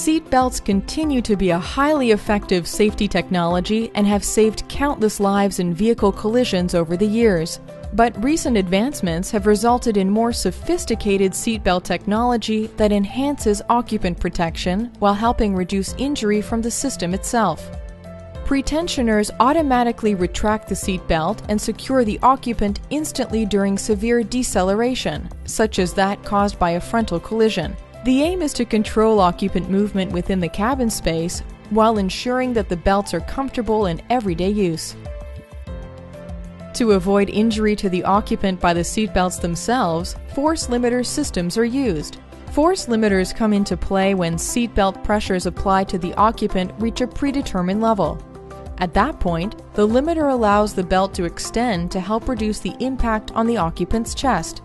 Seat belts continue to be a highly effective safety technology and have saved countless lives in vehicle collisions over the years. But recent advancements have resulted in more sophisticated seatbelt technology that enhances occupant protection while helping reduce injury from the system itself. Pretensioners automatically retract the seatbelt and secure the occupant instantly during severe deceleration, such as that caused by a frontal collision. The aim is to control occupant movement within the cabin space while ensuring that the belts are comfortable in everyday use. To avoid injury to the occupant by the seatbelts themselves, force limiter systems are used. Force limiters come into play when seatbelt pressures applied to the occupant reach a predetermined level. At that point, the limiter allows the belt to extend to help reduce the impact on the occupant's chest.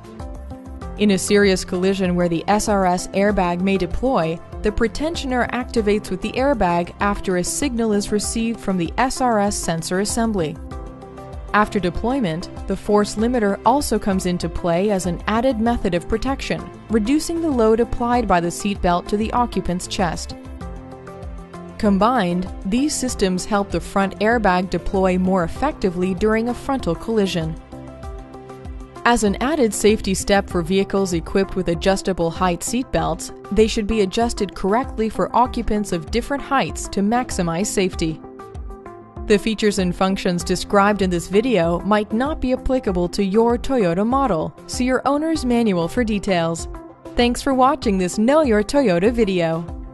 In a serious collision where the SRS airbag may deploy, the pretensioner activates with the airbag after a signal is received from the SRS sensor assembly. After deployment, the force limiter also comes into play as an added method of protection, reducing the load applied by the seatbelt to the occupant's chest. Combined, these systems help the front airbag deploy more effectively during a frontal collision. As an added safety step for vehicles equipped with adjustable height seatbelts, they should be adjusted correctly for occupants of different heights to maximize safety. The features and functions described in this video might not be applicable to your Toyota model. See your owner's manual for details. Thanks for watching this Know Your Toyota video.